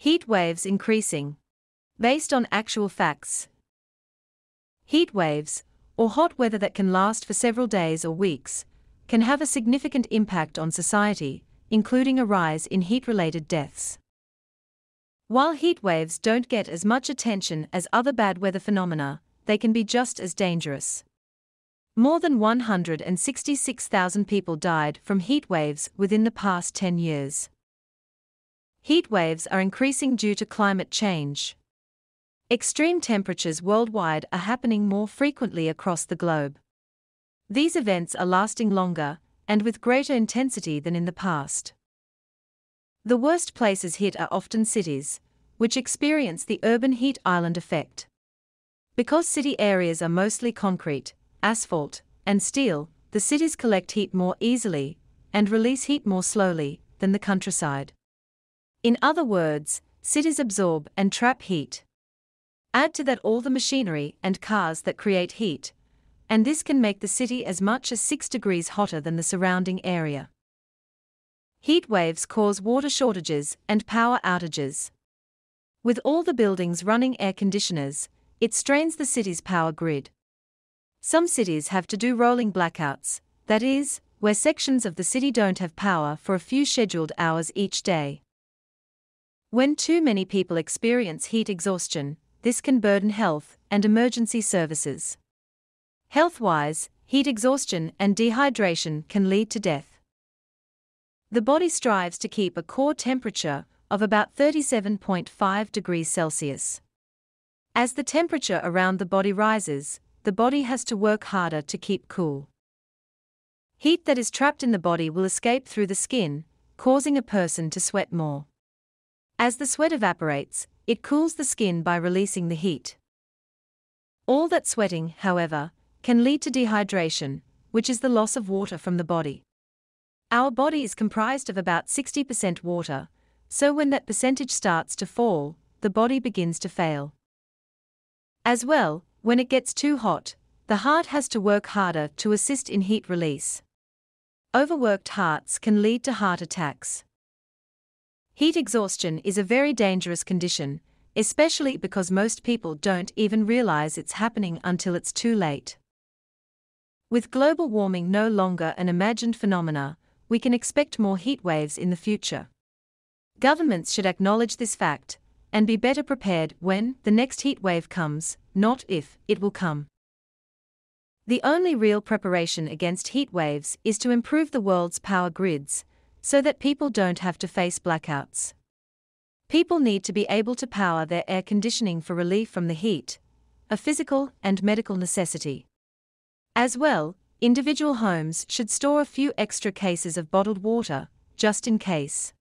Heat waves increasing. Based on actual facts. Heat waves, or hot weather that can last for several days or weeks, can have a significant impact on society, including a rise in heat related deaths. While heat waves don't get as much attention as other bad weather phenomena, they can be just as dangerous. More than 166,000 people died from heat waves within the past 10 years. Heat waves are increasing due to climate change. Extreme temperatures worldwide are happening more frequently across the globe. These events are lasting longer and with greater intensity than in the past. The worst places hit are often cities, which experience the urban heat island effect. Because city areas are mostly concrete, asphalt, and steel, the cities collect heat more easily and release heat more slowly than the countryside. In other words, cities absorb and trap heat. Add to that all the machinery and cars that create heat, and this can make the city as much as 6 degrees hotter than the surrounding area. Heat waves cause water shortages and power outages. With all the buildings running air conditioners, it strains the city's power grid. Some cities have to do rolling blackouts, that is, where sections of the city don't have power for a few scheduled hours each day. When too many people experience heat exhaustion, this can burden health and emergency services. Health wise, heat exhaustion and dehydration can lead to death. The body strives to keep a core temperature of about 37.5 degrees Celsius. As the temperature around the body rises, the body has to work harder to keep cool. Heat that is trapped in the body will escape through the skin, causing a person to sweat more. As the sweat evaporates, it cools the skin by releasing the heat. All that sweating, however, can lead to dehydration, which is the loss of water from the body. Our body is comprised of about 60% water, so when that percentage starts to fall, the body begins to fail. As well, when it gets too hot, the heart has to work harder to assist in heat release. Overworked hearts can lead to heart attacks. Heat exhaustion is a very dangerous condition, especially because most people don't even realize it's happening until it's too late. With global warming no longer an imagined phenomena, we can expect more heat waves in the future. Governments should acknowledge this fact and be better prepared when the next heat wave comes, not if it will come. The only real preparation against heat waves is to improve the world's power grids so that people don't have to face blackouts. People need to be able to power their air conditioning for relief from the heat, a physical and medical necessity. As well, individual homes should store a few extra cases of bottled water, just in case.